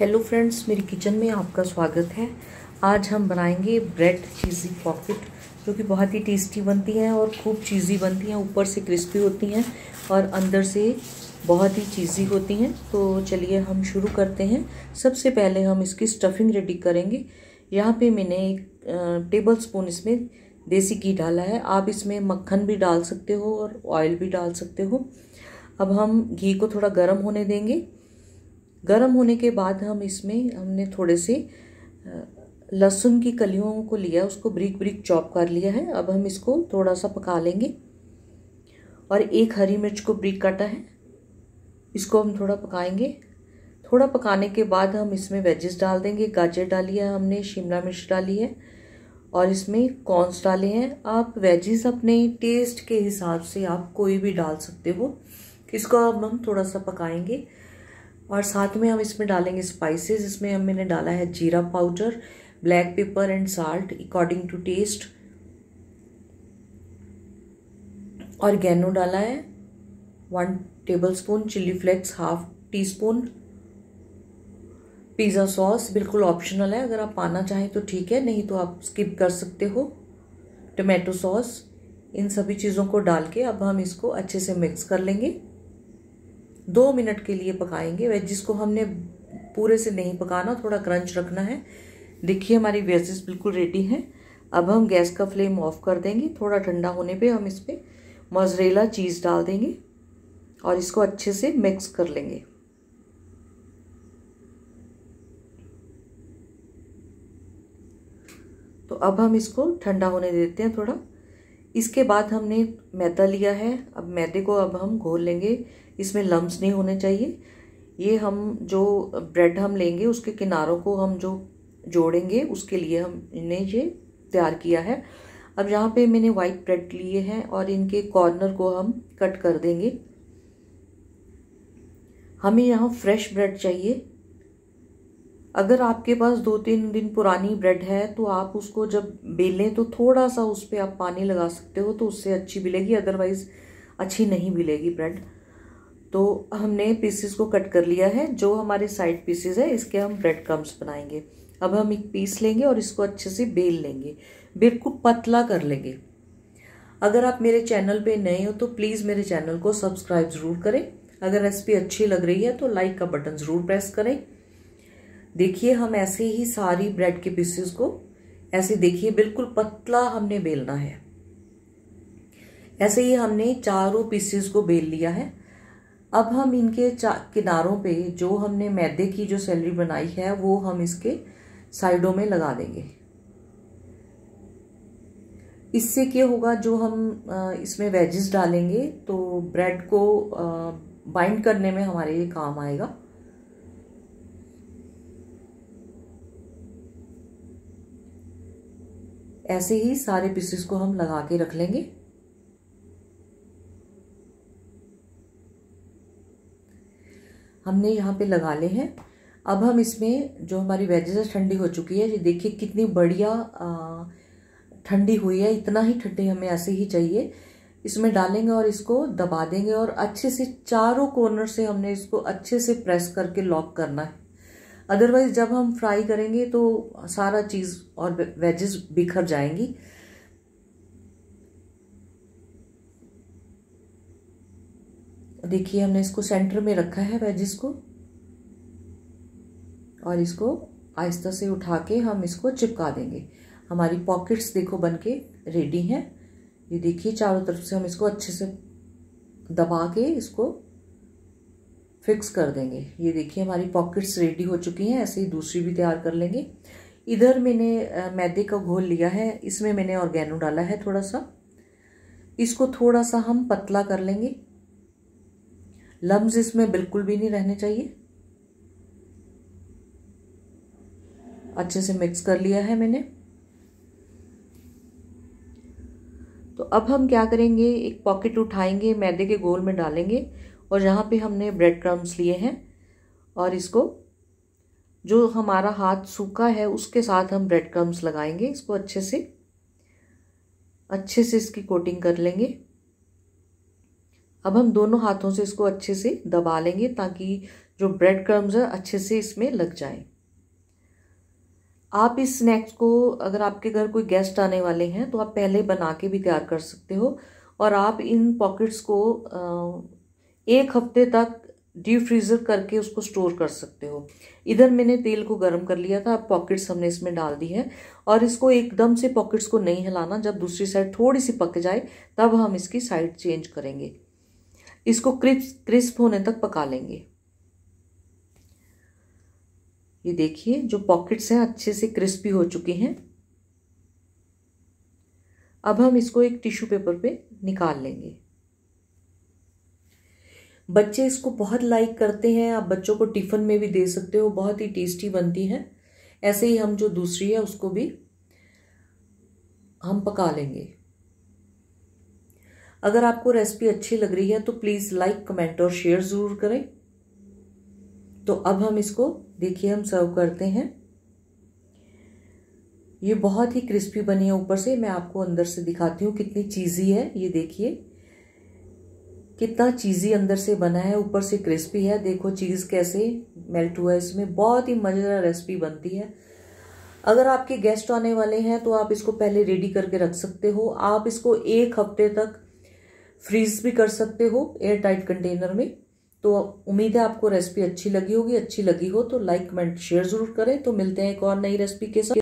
Hello friends मेरी kitchen में आपका स्वागत है। आज हम बनाएँगे ब्रेड चीज़ी पॉकेट जो कि बहुत ही टेस्टी बनती हैं और खूब चीज़ी बनती हैं। ऊपर से क्रिस्पी होती हैं और अंदर से बहुत ही चीज़ी होती हैं। तो चलिए हम शुरू करते हैं। सबसे पहले हम इसकी स्टफिंग रेडी करेंगे। यहाँ पे मैंने एक टेबल स्पून इसमें देसी घी डाला है। आप इसमें मक्खन भी डाल सकते हो और ऑयल भी डाल सकते हो। अब हम घी को थोड़ा गर्म होने देंगे। गर्म होने के बाद हम इसमें हमने थोड़े से लहसुन की कलियों को लिया, उसको ब्रिक ब्रिक चॉप कर लिया है। अब हम इसको थोड़ा सा पका लेंगे। और एक हरी मिर्च को ब्रिक काटा है। इसको हम थोड़ा पकाएँगे। थोड़ा पकाने के बाद हम इसमें वेजेस डाल देंगे। गाजर डाली है हमने, शिमला मिर्च डाली है और इसमें कॉर्नस डाले हैं। आप वेजेस अपने टेस्ट के हिसाब से आप कोई भी डाल सकते हो। इसको अब हम थोड़ा सा पकाएँगे। और साथ में हम इसमें डालेंगे स्पाइसेस इसमें हम मैंने डाला है जीरा powder black pepper and salt according to taste और गैनो डाला है one tablespoon chilli flakes half teaspoon pizza sauce बिल्कुल ऑप्शनल है, अगर आप पाना चाहें तो ठीक है, नहीं तो आप स्किप कर सकते हो. टमाटो सॉस इन सभी चीज़ों को डाल के अब हम इसको अच्छे से मिक्स कर लेंगे. दो मिनट के लिए पकाएँगे। वेजिस को हमने पूरे से नहीं पकाना, थोड़ा क्रंच रखना है। देखिए, हमारी वेजेस बिल्कुल रेडी हैं। अब हम गैस का फ्लेम ऑफ़ कर देंगे। थोड़ा ठंडा होने पे हम इस पर मजरेला चीज़ डाल देंगे और इसको अच्छे से मिक्स कर लेंगे। तो अब हम इसको ठंडा होने देते हैं थोड़ा। इसके बाद हमने मैदा लिया है। अब मैदे को अब हम घोल लेंगे। इसमें लम्स नहीं होने चाहिए। ये हम जो ब्रेड हम लेंगे, उसके किनारों को हम जो जोड़ेंगे, उसके लिए हमने ये तैयार किया है। अब यहाँ पे मैंने वाइट ब्रेड लिए हैं और इनके कॉर्नर को हम कट कर देंगे। हमें यहाँ फ्रेश ब्रेड चाहिए। अगर आपके पास दो तीन दिन पुरानी ब्रेड है तो आप उसको जब बेलें तो थोड़ा सा उस पर आप पानी लगा सकते हो तो उससे अच्छी मिलेगी अदरवाइज़ अच्छी नहीं मिलेगी ब्रेड। तो हमने पीसेस को कट कर लिया है, जो हमारे साइड पीसेस है, इसके हम ब्रेड क्रम्स बनाएँगे। अब हम एक पीस लेंगे और इसको अच्छे से बेल लेंगे। बिल्कुल पतला कर लेंगे। अगर आप मेरे चैनल पे नए हो तो प्लीज़ मेरे चैनल को सब्सक्राइब ज़रूर करें। अगर रेसिपी अच्छी लग रही है तो लाइक का बटन ज़रूर प्रेस करें। देखिए हम ऐसे ही सारी ब्रेड के पीसेस को, ऐसे देखिए बिल्कुल पतला हमने बेलना है। ऐसे ही हमने चारों पीसेस को बेल लिया है। अब हम इनके किनारों पे जो हमने मैदे की जो सैलरी बनाई है, वो हम इसके साइडों में लगा देंगे। इससे क्या होगा, जो हम इसमें वेजेस डालेंगे तो ब्रेड को बाइंड करने में हमारे ये काम आएगा। ऐसे ही सारे पीसेस को हम लगा के रख लेंगे। हमने यहाँ पे लगा ले हैं। अब हम इसमें जो हमारी वेजेस ठंडी हो चुकी है। ये देखिए कितनी बढ़िया ठंडी हुई है। इतना ही ठंडी हमें ऐसे ही चाहिए। इसमें डालेंगे और इसको दबा देंगे और अच्छे से चारों कॉर्नर से हमने इसको अच्छे से प्रेस करके लॉक करना है। अदरवाइज़ जब हम फ्राई करेंगे तो सारा चीज़ और वेजेस बिखर जाएँगी। देखिए, हमने इसको सेंटर में रखा है वेजिस को। और इसको आहिस्ता से उठा के हम इसको चिपका देंगे। हमारी पॉकेट्स देखो बन के रेडी हैं। ये देखिए, चारों तरफ़ से हम इसको अच्छे से दबा के इसको फिक्स कर देंगे। ये देखिए, हमारी पॉकेट्स रेडी हो चुकी हैं, ऐसे ही दूसरी भी तैयार कर लेंगे। इधर मैंने मैदे का घोल लिया है, इसमें मैंने ऑर्गेनो डाला है थोड़ा सा इसको थोड़ा सा हम पतला कर लेंगे। लम्ब इसमें बिल्कुल भी नहीं रहने चाहिए। अच्छे से मिक्स कर लिया है मैंने। तो अब हम क्या करेंगे? एक पॉकेट उठाएँगे, मैदे के गोल में डालेंगे। और यहाँ पे हमने ब्रेड क्रम्स लिए हैं और इसको जो हमारा हाथ सूखा है, उसके साथ हम ब्रेड क्रम्स लगाएँगे। इसको अच्छे से अच्छे से इसकी कोटिंग कर लेंगे। अब हम दोनों हाथों से इसको अच्छे से दबा लेंगे ताकि जो ब्रेड क्रम्स है, अच्छे से इसमें लग जाए। आप इस स्नैक्स को, अगर आपके घर कोई गेस्ट आने वाले हैं तो आप पहले बना के भी तैयार कर सकते हो और आप इन पॉकेट्स को एक हफ़्ते तक डीप फ्रीज़र करके उसको स्टोर कर सकते हो। इधर मैंने तेल को गर्म कर लिया था, अब पॉकेट्स हमने इसमें डाल दी है और इसको एकदम से पॉकेट्स को नहीं हिलाना, जब दूसरी साइड थोड़ी सी पक जाए, तब हम इसकी साइड चेंज करेंगे। इसको क्रिस्प क्रिस्प होने तक पका लेंगे। ये देखिए, जो पॉकेट्स हैं, अच्छे से क्रिस्पी हो चुके हैं। अब हम इसको एक टिश्यू पेपर पे निकाल लेंगे। बच्चे इसको बहुत लाइक करते हैं, आप बच्चों को टिफ़िन में भी दे सकते हो, बहुत ही टेस्टी बनती है। ऐसे ही हम जो दूसरी है, उसको भी हम पका लेंगे। अगर आपको रेसिपी अच्छी लग रही है तो प्लीज़ लाइक कमेंट और शेयर ज़रूर करें। तो अब हम इसको, देखिए हम सर्व करते हैं। ये बहुत ही क्रिस्पी बनी है ऊपर से, मैं आपको अंदर से दिखाती हूँ कितनी चीज़ी है, ये देखिए। कितना चीज़ी अंदर से बना है, ऊपर से क्रिस्पी है। देखो चीज़ कैसे मेल्ट हुआ है इसमें। बहुत ही मज़ेदार रेसिपी बनती है। अगर आपके गेस्ट आने वाले हैं तो आप इसको पहले रेडी करके रख सकते हो। आप इसको एक हफ़्ते तक फ्रीज भी कर सकते हो एयर टाइट कंटेनर में। तो उम्मीद है आपको रेसिपी अच्छी लगी होगी। अच्छी लगी हो तो लाइक कमेंट शेयर ज़रूर करें। तो मिलते हैं एक और नई रेसिपी के साथ।